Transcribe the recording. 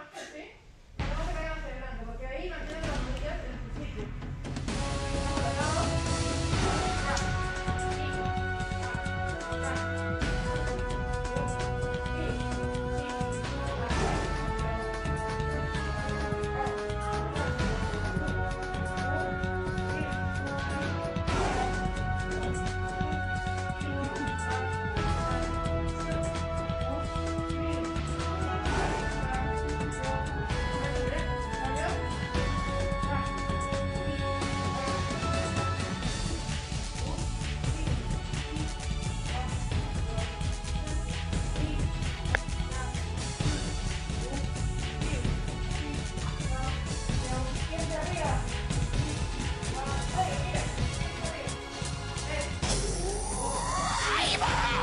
आप करते हैं Survivor!